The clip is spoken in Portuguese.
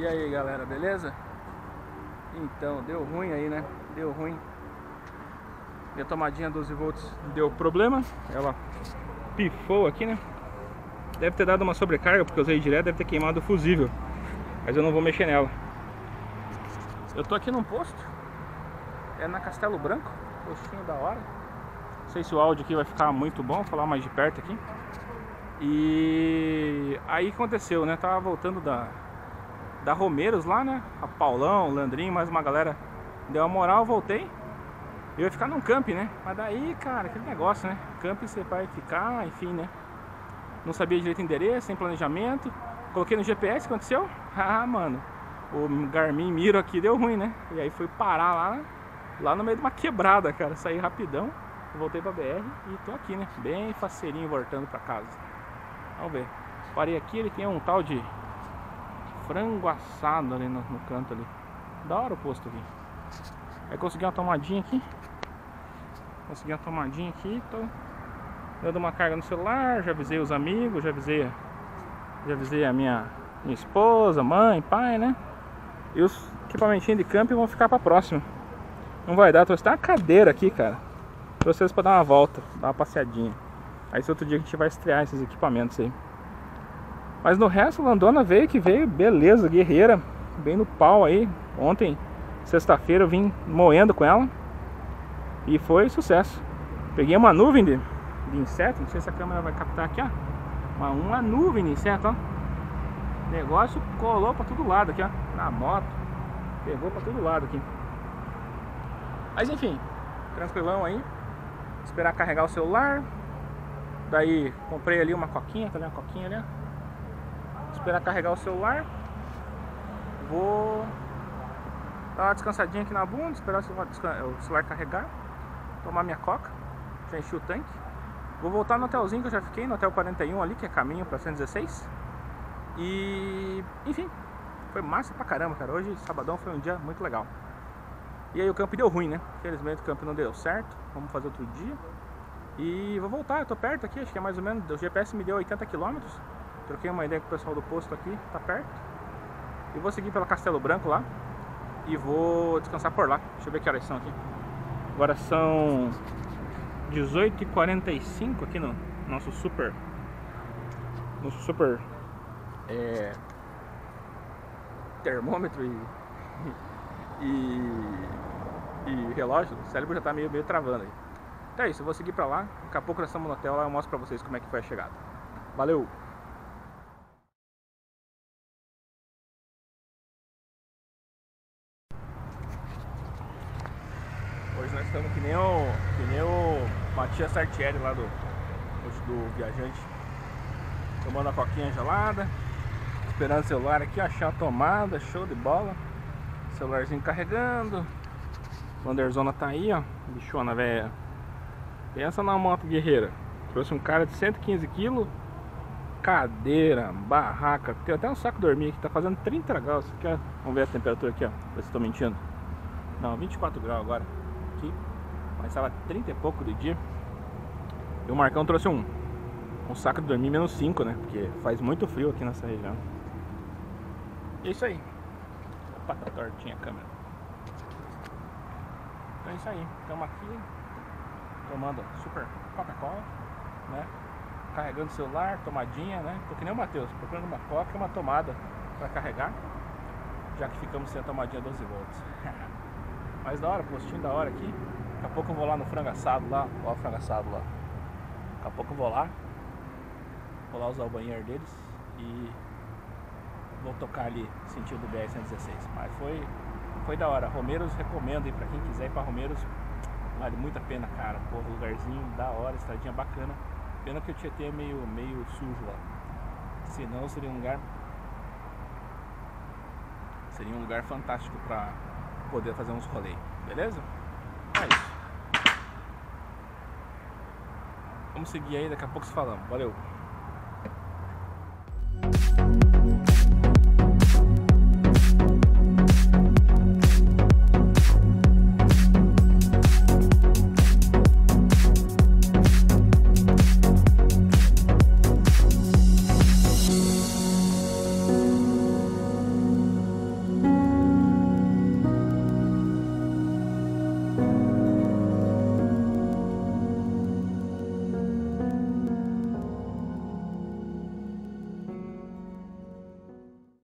E aí galera, beleza? Então, deu ruim aí, né? Deu ruim. Minha tomadinha 12 volts deu problema. Ela pifou aqui, né? Deve ter dado uma sobrecarga, porque eu usei direto, deve ter queimado o fusível. Mas eu não vou mexer nela. Eu tô aqui num posto. É na Castelo Branco. Postinho da hora. Não sei se o áudio aqui vai ficar muito bom, vou falar mais de perto aqui. E aí aconteceu, né? Tava voltando da, da Romeiros lá, né? A Paulão, Landrinho, mais uma galera deu a moral, voltei. Eu ia ficar num camp, né? Mas daí, cara, aquele negócio, né? Camp você vai ficar, enfim, né? Não sabia direito o endereço, sem planejamento. Coloquei no GPS, aconteceu? Ah, mano, o Garmin Miro aqui deu ruim, né? E aí fui parar lá, lá no meio de uma quebrada, cara. Saí rapidão, voltei pra BR e tô aqui, né? Bem faceirinho voltando pra casa. Vamos ver. Parei aqui, ele tem um tal de frango assado ali no, no canto ali. Da hora o posto aqui. Aí consegui uma tomadinha aqui. Consegui uma tomadinha aqui, tô dando uma carga no celular, já avisei os amigos, já avisei, já avisei a minha, minha esposa, mãe, pai, né? E os equipamentinhos de camping vão ficar pra próxima. Não vai dar, trouxe até uma cadeira aqui, cara. Trouxe eles pra dar uma volta, dar uma passeadinha. Aí esse outro dia a gente vai estrear esses equipamentos aí. Mas no resto, Landona veio que veio, beleza, guerreira, bem no pau aí. Ontem, sexta-feira, eu vim moendo com ela. E foi sucesso. Peguei uma nuvem de, de inseto, não sei se a câmera vai captar aqui, ó. Uma, uma nuvem de inseto, ó. Negócio colou pra todo lado aqui, ó. Na moto. Pegou pra todo lado aqui. Mas enfim, tranquilão aí. Esperar carregar o celular. Daí comprei ali uma coquinha, tá vendo a coquinha ali, ó esperar carregar o celular. Vou dar uma descansadinha aqui na bunda, esperar o celular carregar, tomar minha coca, já enchi o tanque. Vou voltar no hotelzinho que eu já fiquei, no hotel 41 ali, que é caminho para 116. E enfim, foi massa pra caramba, cara. Hoje, sabadão, foi um dia muito legal. E aí o campo deu ruim, né? Infelizmente o campo não deu certo. Vamos fazer outro dia. E vou voltar, eu tô perto aqui, acho que é mais ou menos. O GPS me deu 80 quilômetros. Troquei uma ideia com o pessoal do posto aqui, tá perto. E vou seguir pela Castelo Branco lá. E vou descansar por lá. Deixa eu ver que horas são aqui. Agora são 18h45 aqui no nosso super. Nosso super. É, termômetro e, e, e, relógio. O cérebro já tá meio, meio travando aí. Então é isso, eu vou seguir pra lá. Daqui a pouco nós estamos no hotel lá eu mostro pra vocês como é que foi a chegada. Valeu! Estamos que nem o, que nem o Matias Sartieri lá do, do Viajante. Tomando a coquinha gelada. Esperando o celular aqui, achar a tomada, show de bola. Celularzinho carregando. Wanderzona tá aí, ó. Bichona, velha. Pensa na moto guerreira. Trouxe um cara de 115 kg. Cadeira, barraca. Tem até um saco dormir aqui. Tá fazendo 30 graus. Aqui, Vamos ver a temperatura aqui, ó. Ver se estou mentindo. Não, 24 graus agora aqui. Estava 30 e pouco de dia. E o Marcão trouxe um, um saco de dormir menos 5, né? Porque faz muito frio aqui nessa região. É isso aí. Opa, tá tortinha a câmera. Então é isso aí. Estamos aqui tomando super Coca-Cola, né? Carregando celular, tomadinha, né? Tô que nem o Matheus, procurando uma coca e uma tomada para carregar. Já que ficamos sem a tomadinha 12 volts. Mas da hora, postinho da hora aqui. Daqui a pouco eu vou lá no frango assado lá. Ó o frango assado lá. Daqui a pouco eu vou lá. Vou lá usar o banheiro deles. E vou tocar ali sentido do BR-116. Mas foi, foi da hora. Romeiros recomendo aí pra quem quiser ir pra Romeiros. Vale muito a pena, cara. Pô, lugarzinho da hora, estradinha bacana. Pena que o Tietê é meio, meio sujo lá. Senão seria um lugar. Seria um lugar fantástico pra poder fazer uns rolês, beleza? É isso. Vamos seguir aí, daqui a pouco se falamos. Valeu!